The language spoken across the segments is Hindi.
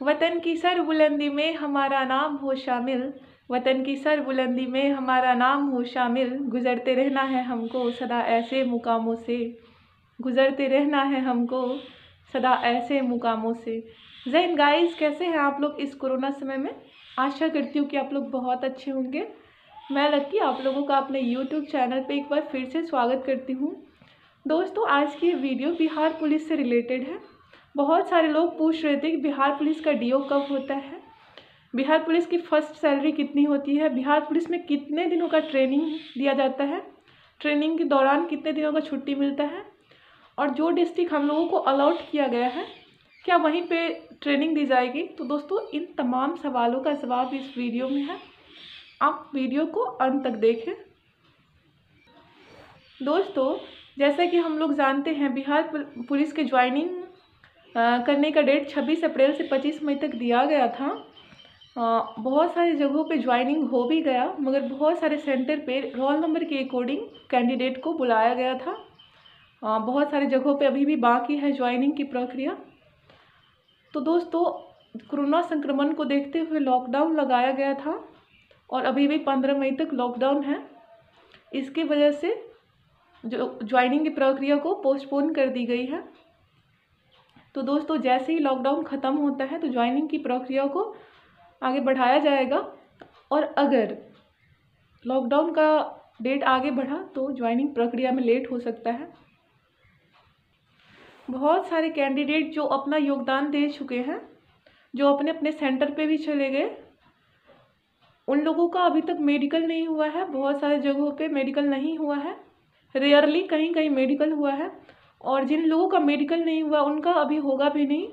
वतन की सर बुलंदी में हमारा नाम हो शामिल। वतन की सर बुलंदी में हमारा नाम हो शामिल। गुज़रते रहना है हमको सदा ऐसे मुकामों से। गुज़रते रहना है हमको सदा ऐसे मुकामों से। जैन गाइस कैसे हैं आप लोग इस कोरोना समय में? आशा करती हूँ कि आप लोग बहुत अच्छे होंगे। मैं लक्की आप लोगों का अपने यूट्यूब चैनल पे एक बार फिर से स्वागत करती हूँ। दोस्तों, आज की वीडियो बिहार पुलिस से रिलेटेड है। बहुत सारे लोग पूछ रहे थे कि बिहार पुलिस का डीओ कब होता है? बिहार पुलिस की फ़र्स्ट सैलरी कितनी होती है? बिहार पुलिस में कितने दिनों का ट्रेनिंग दिया जाता है? ट्रेनिंग के दौरान कितने दिनों का छुट्टी मिलता है? और जो डिस्ट्रिक्ट हम लोगों को अलाउट किया गया है, क्या वहीं पे ट्रेनिंग दी जाएगी? तो दोस्तों, इन तमाम सवालों का जवाब इस वीडियो में है। आप वीडियो को अंत तक देखें। दोस्तों, जैसा कि हम लोग जानते हैं, बिहार पुलिस के ज्वाइनिंग करने का डेट 26 अप्रैल से 25 मई तक दिया गया था। बहुत सारी जगहों पे ज्वाइनिंग हो भी गया, मगर बहुत सारे सेंटर पे रोल नंबर के अकॉर्डिंग कैंडिडेट को बुलाया गया था। बहुत सारे जगहों पे अभी भी बाकी है ज्वाइनिंग की प्रक्रिया। तो दोस्तों, कोरोना संक्रमण को देखते हुए लॉकडाउन लगाया गया था और अभी भी पंद्रह मई तक लॉकडाउन है। इसकी वजह से जो ज्वाइनिंग की प्रक्रिया को पोस्टपोन कर दी गई है। तो दोस्तों, जैसे ही लॉकडाउन ख़त्म होता है तो ज्वाइनिंग की प्रक्रिया को आगे बढ़ाया जाएगा। और अगर लॉकडाउन का डेट आगे बढ़ा तो ज्वाइनिंग प्रक्रिया में लेट हो सकता है। बहुत सारे कैंडिडेट जो अपना योगदान दे चुके हैं, जो अपने अपने सेंटर पे भी चले गए, उन लोगों का अभी तक मेडिकल नहीं हुआ है। बहुत सारे जगहों पे मेडिकल नहीं हुआ है। रेयरली कहीं कहीं मेडिकल हुआ है। और जिन लोगों का मेडिकल नहीं हुआ, उनका अभी होगा भी नहीं।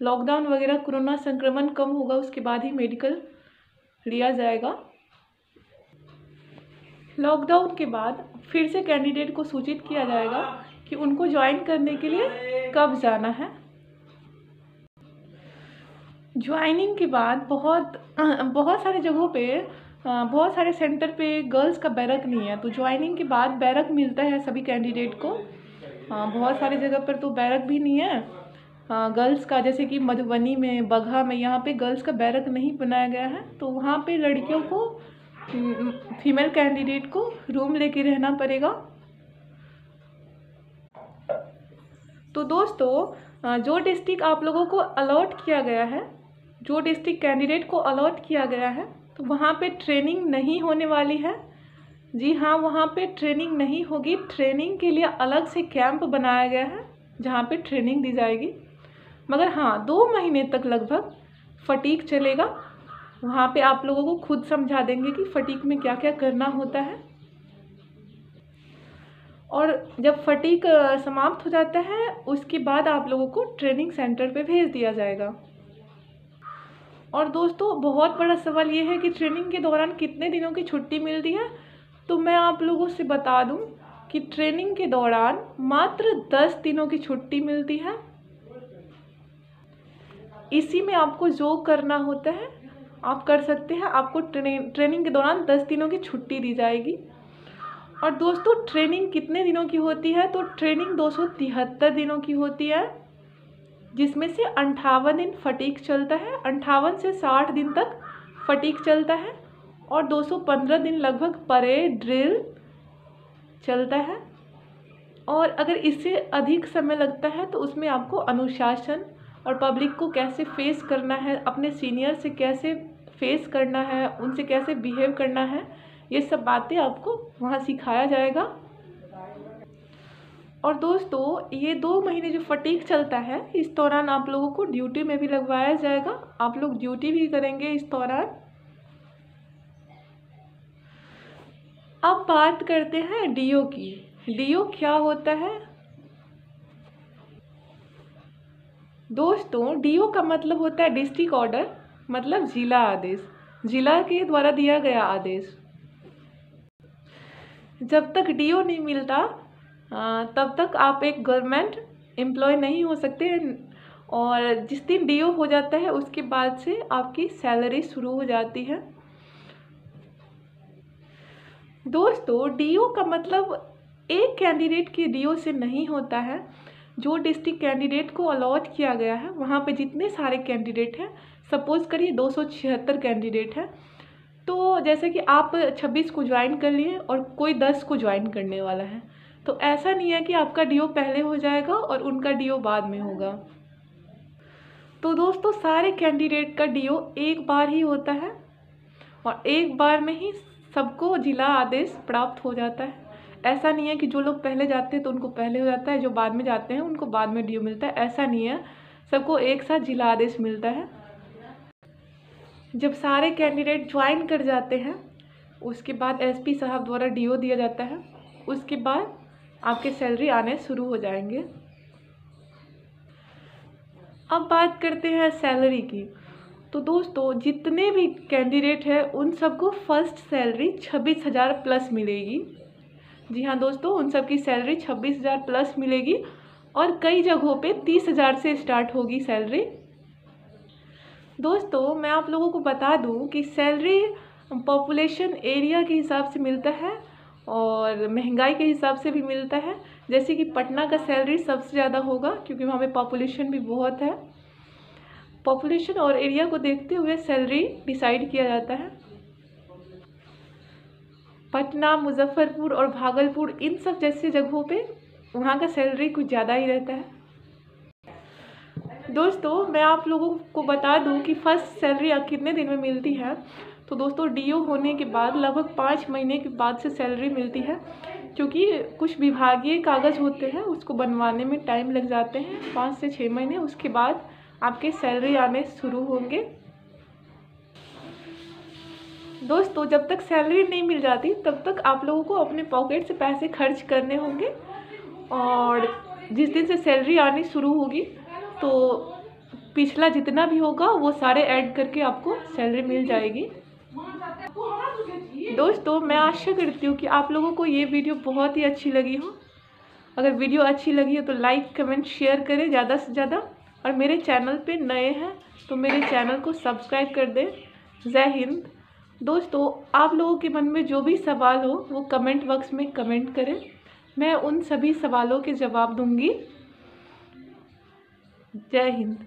लॉकडाउन वगैरह, कोरोना संक्रमण कम होगा, उसके बाद ही मेडिकल लिया जाएगा। लॉकडाउन के बाद फिर से कैंडिडेट को सूचित किया जाएगा कि उनको ज्वाइन करने के लिए कब जाना है। ज्वाइनिंग के बाद बहुत बहुत सारे जगहों पे, बहुत सारे सेंटर पे गर्ल्स का बैरक नहीं है। तो ज्वाइनिंग के बाद बैरक मिलता है सभी कैंडिडेट को। हाँ बहुत सारी जगह पर तो बैरक भी नहीं है। हाँ गर्ल्स का, जैसे कि मधुबनी में, बगहा में, यहाँ पे गर्ल्स का बैरक नहीं बनाया गया है। तो वहाँ पे लड़कियों को फीमेल कैंडिडेट को रूम लेके रहना पड़ेगा। तो दोस्तों जो डिस्ट्रिक्ट आप लोगों को अलॉट किया गया है, जो डिस्ट्रिक्ट कैंडिडेट को अलॉट किया गया है तो वहाँ पे ट्रेनिंग नहीं होने वाली है। जी हाँ वहाँ पे ट्रेनिंग नहीं होगी। ट्रेनिंग के लिए अलग से कैंप बनाया गया है, जहाँ पे ट्रेनिंग दी जाएगी। मगर हाँ दो महीने तक लगभग फटीक चलेगा। वहाँ पे आप लोगों को खुद समझा देंगे कि फटीक में क्या क्या करना होता है। और जब फटीक समाप्त हो जाता है, उसके बाद आप लोगों को ट्रेनिंग सेंटर पे भेज दिया जाएगा। और दोस्तों, बहुत बड़ा सवाल ये है कि ट्रेनिंग के दौरान कितने दिनों की छुट्टी मिलती है? तो मैं आप लोगों से बता दूँ कि ट्रेनिंग के दौरान मात्र दस दिनों की छुट्टी मिलती है। इसी में आपको जो करना होता है, आप कर सकते हैं। आपको ट्रेनिंग के दौरान दस दिनों की छुट्टी दी जाएगी। और दोस्तों ट्रेनिंग कितने दिनों की होती है? तो ट्रेनिंग दो सौ तिहत्तर दिनों की होती है, जिसमें से अंठावन दिन फटीक चलता है। अंठावन से साठ दिन तक फटीक चलता है। और 215 दिन लगभग परे ड्रिल चलता है। और अगर इससे अधिक समय लगता है तो उसमें आपको अनुशासन और पब्लिक को कैसे फेस करना है, अपने सीनियर से कैसे फेस करना है, उनसे कैसे बिहेव करना है, ये सब बातें आपको वहाँ सिखाया जाएगा। और दोस्तों, ये दो महीने जो फटीक चलता है, इस दौरान आप लोगों को ड्यूटी में भी लगवाया जाएगा। आप लोग ड्यूटी भी करेंगे इस दौरान। अब बात करते हैं डीओ की। डीओ क्या होता है? दोस्तों, डीओ का मतलब होता है डिस्ट्रिक्ट ऑर्डर मतलब जिला आदेश। जिला के द्वारा दिया गया आदेश। जब तक डीओ नहीं मिलता तब तक आप एक गवर्नमेंट एम्प्लॉय नहीं हो सकते। और जिस दिन डीओ हो जाता है, उसके बाद से आपकी सैलरी शुरू हो जाती है। दोस्तों डीओ का मतलब एक कैंडिडेट की डीओ से नहीं होता है। जो डिस्ट्रिक्ट कैंडिडेट को अलॉट किया गया है, वहाँ पे जितने सारे कैंडिडेट हैं सपोज़ करिए दो सौ छिहत्तर कैंडिडेट हैं। तो जैसे कि आप छब्बीस को ज्वाइन कर लिए और कोई दस को ज्वाइन करने वाला है। तो ऐसा नहीं है कि आपका डीओ पहले हो जाएगा और उनका डी बाद में होगा। तो दोस्तों, सारे कैंडिडेट का डीओ एक बार ही होता है और एक बार में ही सबको जिला आदेश प्राप्त हो जाता है। ऐसा नहीं है कि जो लोग पहले जाते हैं तो उनको पहले हो जाता है, जो बाद में जाते हैं उनको बाद में डीओ मिलता है। ऐसा नहीं है। सबको एक साथ जिला आदेश मिलता है। जब सारे कैंडिडेट ज्वाइन कर जाते हैं, उसके बाद एसपी साहब द्वारा डीओ दिया जाता है। उसके बाद आपके सैलरी आने शुरू हो जाएँगे। अब बात करते हैं सैलरी की। तो दोस्तों, जितने भी कैंडिडेट हैं, उन सबको फ़र्स्ट सैलरी छब्बीस हज़ार प्लस मिलेगी। जी हाँ दोस्तों, उन सब की सैलरी छब्बीस हज़ार प्लस मिलेगी और कई जगहों पे तीस हज़ार से स्टार्ट होगी सैलरी दोस्तों, मैं आप लोगों को बता दूँ कि सैलरी पॉपुलेशन एरिया के हिसाब से मिलता है और महँगाई के हिसाब से भी मिलता है। जैसे कि पटना का सैलरी सबसे ज़्यादा होगा, क्योंकि वहाँ पे पॉपुलेशन भी बहुत है। पॉपुलेशन और एरिया को देखते हुए सैलरी डिसाइड किया जाता है। पटना, मुजफ्फरपुर और भागलपुर, इन सब जैसे जगहों पे वहाँ का सैलरी कुछ ज़्यादा ही रहता है। दोस्तों, मैं आप लोगों को बता दूँ कि फ़र्स्ट सैलरी कितने दिन में मिलती है? तो दोस्तों डीओ होने के बाद, लगभग पाँच महीने के बाद से सैलरी मिलती है, क्योंकि कुछ विभागीय कागज़ होते हैं, उसको बनवाने में टाइम लग जाते हैं, पाँच से छः महीने, उसके बाद आपके सैलरी आने शुरू होंगे। दोस्तों, जब तक सैलरी नहीं मिल जाती, तब तक आप लोगों को अपने पॉकेट से पैसे खर्च करने होंगे। और जिस दिन से सैलरी आनी शुरू होगी तो पिछला जितना भी होगा, वो सारे ऐड करके आपको सैलरी मिल जाएगी। दोस्तों, मैं आशा करती हूँ कि आप लोगों को ये वीडियो बहुत ही अच्छी लगी हो। अगर वीडियो अच्छी लगी हो तो लाइक कमेंट शेयर करें ज़्यादा से ज़्यादा। और मेरे चैनल पे नए हैं तो मेरे चैनल को सब्सक्राइब कर दें। जय हिंद। दोस्तों, आप लोगों के मन में जो भी सवाल हो, वो कमेंट बॉक्स में कमेंट करें। मैं उन सभी सवालों के जवाब दूँगी। जय हिंद।